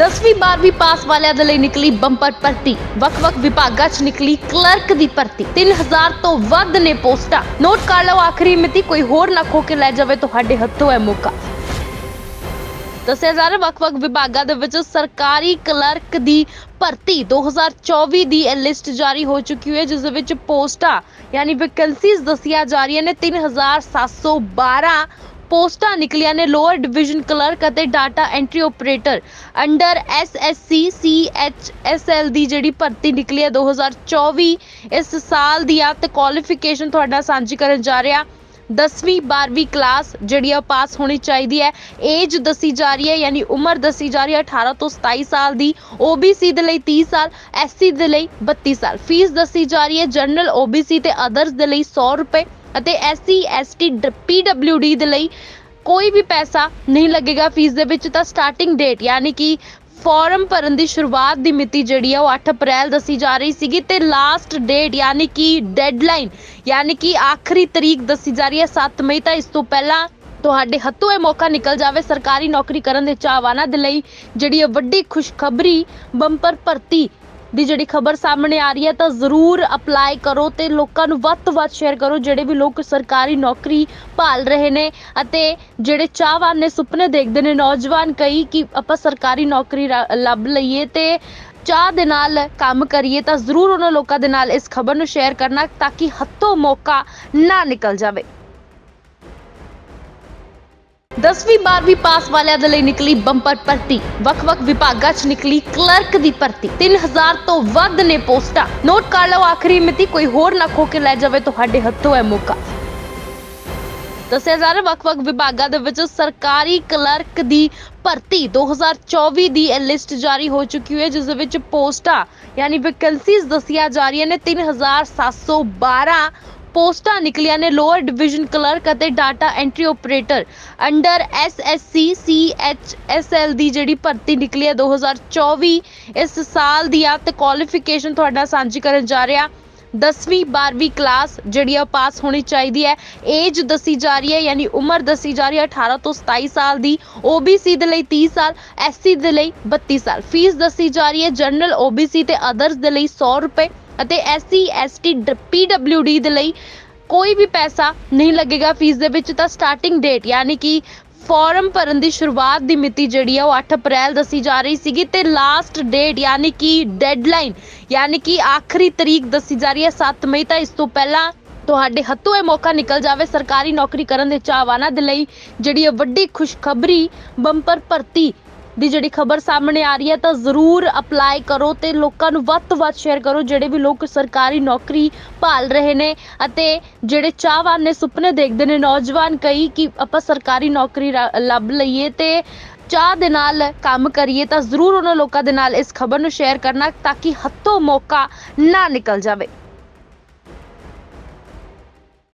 10ਵੀਂ 12ਵੀਂ ਪਾਸ ਵਾਲਿਆਂ ਦੇ ਲਈ ਨਿਕਲੀ ਬੰਪਰ ਭਰਤੀ ਵੱਖ-ਵੱਖ ਵਿਭਾਗਾਂ 'ਚ ਨਿਕਲੀ ਕਲਰਕ ਦੀ ਭਰਤੀ। 3000 ਤੋਂ ਵੱਧ ਨੇ ਪੋਸਟਾਂ। ਨੋਟ ਕਰ ਲਓ, ਆਖਰੀ ਮਿਤੀ, ਕੋਈ ਹੋਰ ਨਾ ਖੋ ਕੇ ਲੈ ਜਾਵੇ ਤੁਹਾਡੇ ਹੱਥੋਂ ਹੈ ਮੌਕਾ। ਦੱਸਿਆ ਜਾ ਰਿਹਾ, ਵੱਖ-ਵੱਖ ਵਿਭਾਗਾਂ ਦੇ ਵਿੱਚ ਸਰਕਾਰੀ ਕਲਰਕ ਦੀ ਭਰਤੀ। 2024 ਦੀ ਇਹ ਲਿਸਟ ਜਾਰੀ ਹੋ ਚੁੱਕੀ ਹੈ, ਜਿਸ ਦੇ ਵਿੱਚ ਪੋਸਟਾਂ, ਯਾਨੀ ਵੈਕੈਂਸੀਜ਼ ਦੱਸੀਆਂ ਜਾ ਰਹੀਆਂ ਨੇ 3712 ਪੋਸਟਾਂ ਨਿਕਲੀਆਂ ਨੇ ਲੋਅਰ ਡਿਵੀਜ਼ਨ ਕਲਰਕ ਅਤੇ data entry operator under SSC CHSL ਦੀ ਜਿਹੜੀ ਭਰਤੀ ਨਿਕਲੀ ਹੈ 2024 ਇਸ ਸਾਲ ਦੀ ਆ ਤੇ ਕੁਆਲੀਫਿਕੇਸ਼ਨ ਤੁਹਾਡਾ ਸਾਂਝੀ ਕਰਨ ਜਾ ਰਿਹਾ। 10ਵੀਂ 12ਵੀਂ ਕਲਾਸ ਜਿਹੜੀ ਆ ਪਾਸ ਹੋਣੀ ਚਾਹੀਦੀ ਹੈ। ਏਜ ਦੱਸੀ ਜਾ ਰਹੀ ਹੈ, ਯਾਨੀ ਉਮਰ ਦੱਸੀ ਜਾ ਰਹੀ ਹੈ 18 ਤੋਂ 27 ਸਾਲ ਦੀ। OBC ਦੇ ਲਈ 30 ਸਾਲ SC ਦੇ ਲਈ 32 ਸਾਲ। ਫੀਸ ਦੱਸੀ ਜਾ ਰਹੀ ਹੈ ਜਨਰਲ OBC ਤੇ ਅਦਰਸ ਦੇ ਲਈ 100 ਰੁਪਏ। ਅਤੇ SC ST PWD ਦੇ ਲਈ ਕੋਈ ਵੀ ਪੈਸਾ ਨਹੀਂ ਲੱਗੇਗਾ ਫੀਸ ਦੇ ਵਿੱਚ, ਤਾਂ ਸਟਾਰਟਿੰਗ ਡੇਟ ਯਾਨੀ ਕਿ ਫਾਰਮ ਭਰਨ ਦੀ ਸ਼ੁਰੂਆਤ ਦੀ ਮਿਤੀ ਜਿਹੜੀ ਆ ਉਹ 8 ਅਪ੍ਰੈਲ ਦੱਸੀ ਜਾ ਰਹੀ ਸੀਗੀ ਤੇ ਲਾਸਟ ਡੇਟ ਯਾਨੀ ਕਿ ਡੈਡਲਾਈਨ ਯਾਨੀ ਕਿ ਆਖਰੀ ਤਰੀਕ ਦੱਸੀ ਜਾ ਰਹੀ ਹੈ 7 ਮਈ, ਤਾਂ ਇਸ ਤੋਂ ਪਹਿਲਾਂ ਤੁਹਾਡੇ ਹੱਥੋਂ ਇਹ ਮੌਕਾ ਨਿਕਲ ਜਾਵੇ ਸਰਕਾਰੀ ਨੌਕਰੀ ਕਰਨ ਦੇ ਚਾਹਵਾਨਾਂ ਦੇ ਲਈ, ਜਿਹੜੀ ਇਹ ਵੱਡੀ ਖੁਸ਼ਖਬਰੀ, ਬੰਪਰ ਭਰਤੀ ਦੀ ਜਿਹੜੀ ਖਬਰ ਸਾਹਮਣੇ ਆ ਰਹੀ ਹੈ, ਤਾਂ ਜ਼ਰੂਰ ਅਪਲਾਈ ਕਰੋ ਤੇ ਲੋਕਾਂ ਨੂੰ ਵੱਧ ਤੋਂ ਵੱਧ ਸ਼ੇਅਰ ਕਰੋ, ਜਿਹੜੇ ਵੀ ਲੋਕ ਸਰਕਾਰੀ ਨੌਕਰੀ ਭਾਲ ਰਹੇ ਨੇ ਅਤੇ ਜਿਹੜੇ ਚਾਹਵਾਨ ਨੇ, ਸੁਪਨੇ ਦੇਖਦੇ ਨੇ, ਨੌਜਵਾਨ ਕਈ ਕਿ ਆਪਾਂ ਸਰਕਾਰੀ ਨੌਕਰੀ ਰ- ਲੱਭ ਲਈਏ ਤੇ ਚਾਹ ਦੇ ਨਾਲ ਕੰਮ ਕਰੀਏ, ਤਾਂ ਜ਼ਰੂਰ ਉਹਨਾਂ ਲੋਕਾਂ ਦੇ ਨਾਲ ਇਸ ਖਬਰ ਨੂੰ ਸ਼ੇਅਰ ਕਰਨਾ, ਤਾਂ ਕਿ ਹੱਥੋਂ ਮੌਕਾ ਨਾ ਨਿਕਲ ਜਾਵੇ। 10ਵੀਂ 12ਵੀਂ ਪਾਸ ਵਾਲਿਆਂ ਦੇ ਲਈ ਨਿਕਲੀ ਬੰਪਰ ਭਰਤੀ। ਵੱਖ-ਵੱਖ ਵਿਭਾਗਾਂ 'ਚ ਨਿਕਲੀ ਕਲਰਕ ਦੀ ਭਰਤੀ। 3000 ਤੋਂ ਵੱਧ ਨੇ ਪੋਸਟਾਂ। ਨੋਟ ਕਰ ਲਓ, ਆਖਰੀ ਮਿਤੀ, ਕੋਈ ਹੋਰ ਨਾ ਖੋ ਕੇ ਲੈ ਜਾਵੇ ਤੁਹਾਡੇ ਹੱਥੋਂ ਹੈ ਮੌਕਾ। ਦੱਸਿਆ ਜਾ ਰਿਹਾ, ਵੱਖ-ਵੱਖ ਵਿਭਾਗਾਂ ਦੇ ਵਿੱਚ ਸਰਕਾਰੀ ਕਲਰਕ ਦੀ ਭਰਤੀ। 2024 ਦੀ ਇਹ ਲਿਸਟ ਜਾਰੀ ਹੋ ਚੁੱਕੀ ਹੈ, ਜਿਸ ਦੇ ਵਿੱਚ ਪੋਸਟਾਂ, ਯਾਨੀ ਵੈਕੈਂਸੀਜ਼ ਦੱਸੀਆਂ ਜਾ ਰਹੀਆਂ ਨੇ 3712 ਪੋਸਟਾਂ ਨਿਕਲੀਆਂ ਨੇ ਲੋਅਰ ਡਿਵੀਜ਼ਨ ਕਲਰਕ ਅਤੇ data entry operator under SSC CHSL ਦੀ ਜਿਹੜੀ ਭਰਤੀ ਨਿਕਲੀ ਹੈ 2024 ਇਸ ਸਾਲ ਦੀ ਆ ਤੇ ਕੁਆਲੀਫਿਕੇਸ਼ਨ ਤੁਹਾਡਾ ਸਾਂਝੀ ਕਰਨ ਜਾ ਰਿਹਾ। 10ਵੀਂ 12ਵੀਂ ਕਲਾਸ ਜਿਹੜੀ ਆ ਪਾਸ ਹੋਣੀ ਚਾਹੀਦੀ ਹੈ। ਏਜ ਦੱਸੀ ਜਾ ਰਹੀ ਹੈ, ਯਾਨੀ ਉਮਰ ਦੱਸੀ ਜਾ ਰਹੀ ਹੈ 18 ਤੋਂ 27 ਸਾਲ ਦੀ। OBC ਦੇ ਲਈ 30 ਸਾਲ SC ਦੇ ਲਈ 32 ਸਾਲ। ਫੀਸ ਦੱਸੀ ਜਾ ਰਹੀ ਹੈ ਜਨਰਲ OBC ਤੇ ਅਦਰਸ ਦੇ ਲਈ 100 ਰੁਪਏ। ਅਤੇ SC ST PWD ਦੇ ਲਈ ਕੋਈ ਵੀ ਪੈਸਾ ਨਹੀਂ ਲੱਗੇਗਾ ਫੀਸ ਦੇ ਵਿੱਚ ਤਾਂ ਸਟਾਰਟਿੰਗ ਡੇਟ ਯਾਨੀ ਕਿ ਫਾਰਮ ਭਰਨ ਦੀ ਸ਼ੁਰੂਆਤ ਦੀ ਮਿਤੀ ਜਿਹੜੀ ਆ ਉਹ 8 ਅਪ੍ਰੈਲ ਦੱਸੀ ਜਾ ਰਹੀ ਸੀਗੀ ਤੇ ਲਾਸਟ ਡੇਟ ਯਾਨੀ ਕਿ ਡੈਡਲਾਈਨ ਯਾਨੀ ਕਿ ਆਖਰੀ ਤਰੀਕ ਦੱਸੀ ਜਾ ਰਹੀ ਹੈ 7 ਮਈ, ਤਾਂ ਇਸ ਤੋਂ ਪਹਿਲਾਂ ਤੁਹਾਡੇ ਹੱਥੋਂ ਇਹ ਮੌਕਾ ਨਿਕਲ ਜਾਵੇ ਸਰਕਾਰੀ ਨੌਕਰੀ ਕਰਨ ਦੇ ਚਾਹਵਾਨਾਂ ਦੇ ਲਈ, ਜਿਹੜੀ ਇਹ ਵੱਡੀ ਖੁਸ਼ਖਬਰੀ, ਬੰਪਰ ਭਰਤੀ ਦੀ ਜਿਹੜੀ ਖਬਰ ਸਾਹਮਣੇ ਆ ਰਹੀ ਹੈ, ਤਾਂ ਜ਼ਰੂਰ ਅਪਲਾਈ ਕਰੋ ਤੇ ਲੋਕਾਂ ਨੂੰ ਵੱਧ ਤੋਂ ਵੱਧ ਸ਼ੇਅਰ ਕਰੋ, ਜਿਹੜੇ ਵੀ ਲੋਕ ਸਰਕਾਰੀ ਨੌਕਰੀ ਭਾਲ ਰਹੇ ਨੇ ਅਤੇ ਜਿਹੜੇ ਚਾਹਵਾਨ ਨੇ, ਸੁਪਨੇ ਦੇਖਦੇ ਨੇ, ਨੌਜਵਾਨ ਕਈ ਕਿ ਆਪਾਂ ਸਰਕਾਰੀ ਨੌਕਰੀ ਰ- ਲੱਭ ਲਈਏ ਤੇ ਚਾਹ ਦੇ ਨਾਲ ਕੰਮ ਕਰੀਏ, ਤਾਂ ਜ਼ਰੂਰ ਉਹਨਾਂ ਲੋਕਾਂ ਦੇ ਨਾਲ ਇਸ ਖਬਰ ਨੂੰ ਸ਼ੇਅਰ ਕਰਨਾ, ਤਾਂ ਕਿ ਹੱਥੋਂ ਮੌਕਾ ਨਾ ਨਿਕਲ ਜਾਵੇ।